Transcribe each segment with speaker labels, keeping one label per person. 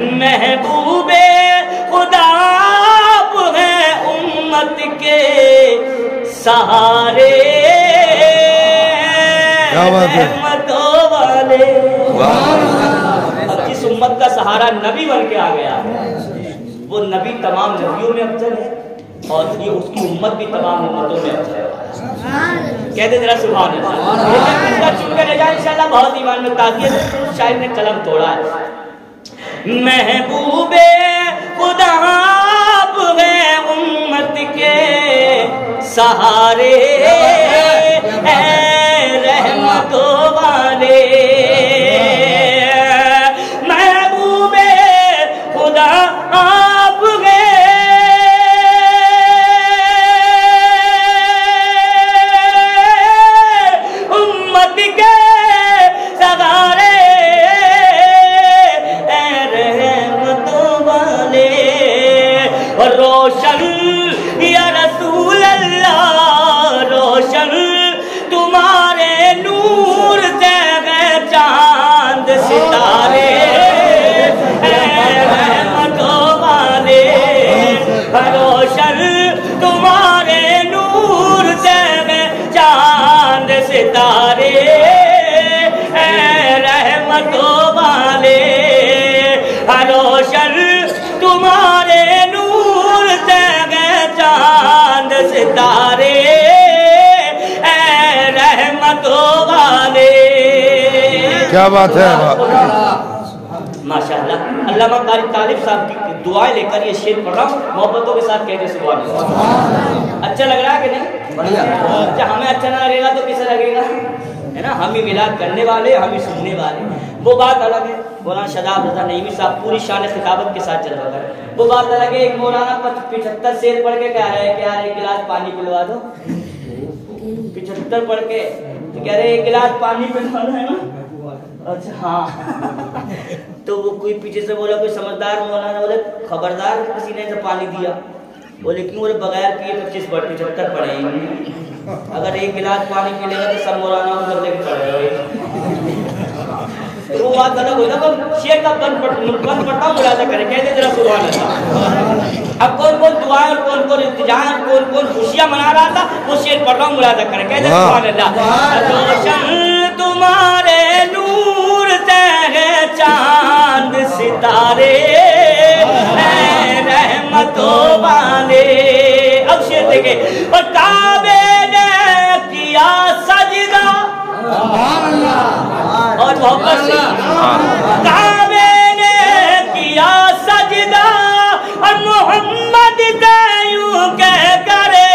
Speaker 1: महबूबे खुदा आप है उम्मत के सहारे। रहमतों वाले। अब जिस उम्मत का सहारा नबी बन के आ गया? वो नबी तमाम नबियों में अफजल है और ये उसकी उम्मत भी तमाम उम्मतों में अफजल है। कहते जरा सुबह चुनकर चुन के ले जाए इंशाल्लाह बहुत ईमान में ताकि शायद ने कलम तोड़ा है। महबूबे खुदा आप हैं उम्मत के सहारे। रहमत रहमतों वाले। महबूबे खुदा आप तुम्हारे नूर से है चाँद सितारे रहमतों वाले। रोशन तुम्हारे नूर से गए चाँद सितारे रहमतों वाले।
Speaker 2: क्या बात है?
Speaker 1: माशाल्लाह अल्लामा कारी तालिब साहब की दुआएँ लेकर ये शेर पढ़ रहा हूँ मोहब्बतों के साथ कहते सुबह अच्छा लग रहा है कि नहीं? बढ़िया। अच्छा हमें अच्छा ना लगेगा तो किसे लगेगा? है ना? हम ही मिलाद करने वाले हम ही सुनने वाले। वो बात अलग है। मौलाना शदाब रजा नईमी साहब पूरी शान खिताबत के साथ चल रहा है। वो बात अलग है। एक मौलाना पिछहत्तर शेर पढ़ के कह रहे हैं कि यार एक गिलास पानी पिलवा दो। पिछहत्तर पढ़ के। तो कह रहे एक गिलास पानी पिलवाना है ना? अच्छा हाँ। तो वो कोई पीछे से बोला कोई समझदार मौलाना बोले खबरदार किसी ने ऐसे पानी दिया बोले क्यों बोले बगैर पिए पच्चीस पर पिछहत्तर पड़े अगर एक गिलास पानी पी लेगा तो सब मौलाना को बदले के पड़ेगा तो वो बात अलग होता तो शेर का बंद पढ़ बंद पढ़ता मुलाजा करें कहते जरा सुबह अब कौन कौन दुआएँ और कौन कौन इंतज़ार कौन कौन खुशियाँ मना रहा था वो शेर पढ़ रहा हूँ मुलाजा करें कहते सुबह तुम्हारे है चाँद सितारे हैं रहमतों वाले। अब शेर देखे और काबे ने किया सजदा। और मोहब्बत से। काबे ने किया सजदा और मोहम्मद यूँ कह करे।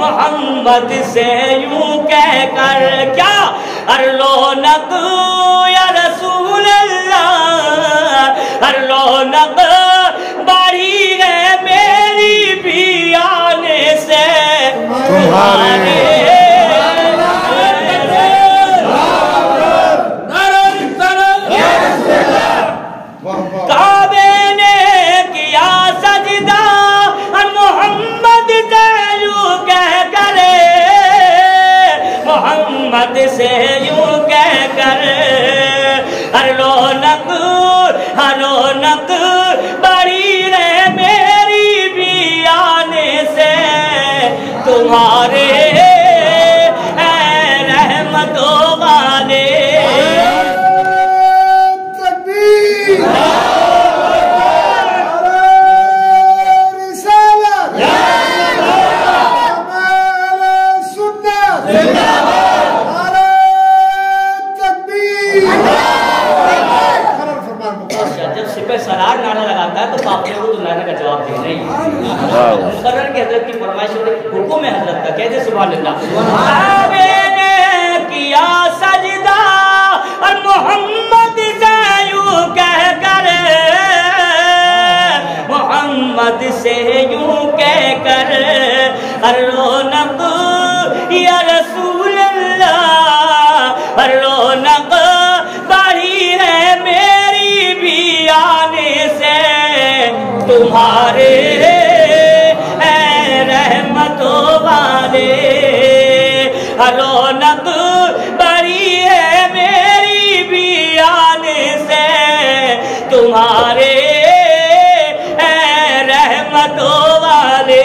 Speaker 1: मोहम्मद से यूँ कह कर क्या अर लोनक या रसूल अल्लाह अर लोनक बारी है मेरी भी आने से
Speaker 2: तुम्हारे
Speaker 1: काबे तुम्हारे कहते सुभान अल्लाह। किया सजदा और मोहम्मद से यूँ कह कर मोहम्मद से यूँ कह कर रौनक या रसूल अल्लाह रौनक बढ़ी है मेरी भी आने से, तुम्हारे वाले। रौनक बड़ी है मेरी भी आने से। तुम्हारे रहमतों वाले।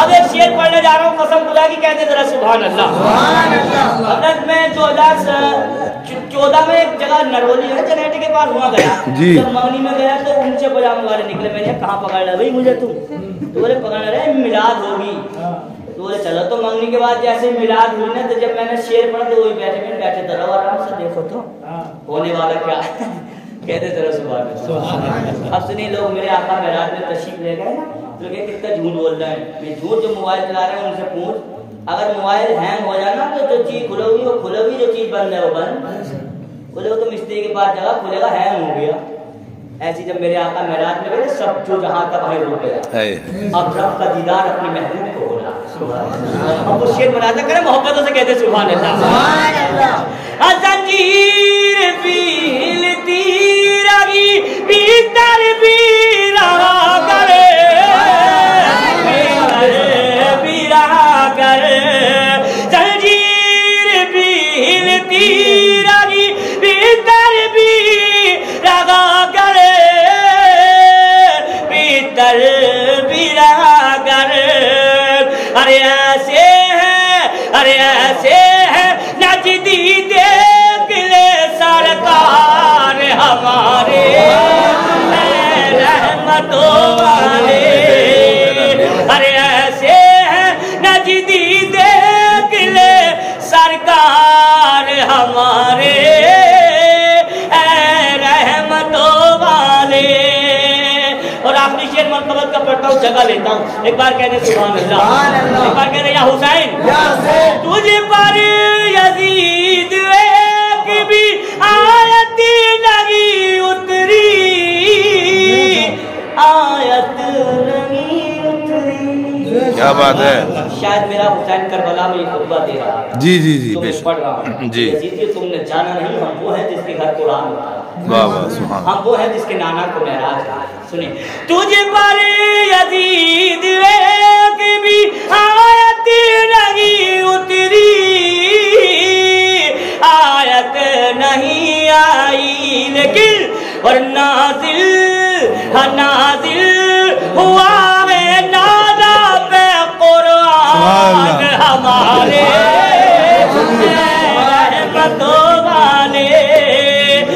Speaker 1: अब एक शेर पढ़ने जा रहा हूँ कसम खुदा की कहते जरा सुभान अल्लाह हज़रत में चौदह चौदह में एक जगह नरवली है जनेटी के पास वहाँ गया।
Speaker 2: जी।
Speaker 1: जब मगनी में गया तो ऊँचे पजामे वाले निकले मैंने कहा, पकड़ लिया भाई मुझे तुम तो बोले पकड़ रहे मिलाद होगी। तो बोले चलो तो मंगनी के बाद जैसे मिलाद हुई ना तो जब मैंने शेर पढ़ा तो वही बैठे मैंने बैठे तो रहो आराम से देखो तो। होने वाला क्या? कहते जरा सुबह अब सुनिए लोग मेरे आका मेराज में तशरीफ़ ले गए ना तो क्या कितना झूठ बोल रहे हैं? मैं झूठ जो मोबाइल चला रहे हैं उनसे पूछ। अगर मोबाइल हैंग हो जाए ना तो जो चीज़ खुलोगी वो खुलोगी जो चीज़ बंद है वो बंद। बोले वो तो मिस्त्री के पास जगह खुलेगा हैंग हो गया। ऐसी जब मेरे आका मेराज में गए सब जो जहाँ तब है रुक गया।
Speaker 2: है।
Speaker 1: अब रब का दीदार अपनी महबूब को होना अब वो शेर बनाते करे मोहब्बतों से कहते सुबह अल्लाह। जंजीर हमारे रहमतों वाले। और आखिरी शेर मरतबत का पढ़ता हूँ जगह लेता हूँ। एक बार सुभान अल्लाह एक बार कहते या हुसैन। तुझे पर यजीद एक भी आयत नहीं उतरी। आयत नहीं उतरी।
Speaker 2: क्या बात है?
Speaker 1: शायद मेरा हुसैन करबला में ये खुतबा दे रहा है
Speaker 2: जी जी जी
Speaker 1: तो पढ़ रहा हूँ।
Speaker 2: जी।
Speaker 1: यजीद ये तुमने जाना नहीं हम वो हैं जिसके घर होता है
Speaker 2: वाह वाह
Speaker 1: हम वो हैं जिसके नाना को महराज है सुनिए। तुझे पर यजीद भी आयत नहीं उतरी। आयत नहीं आई लेकिन और नाजिल नाजिल हुआ।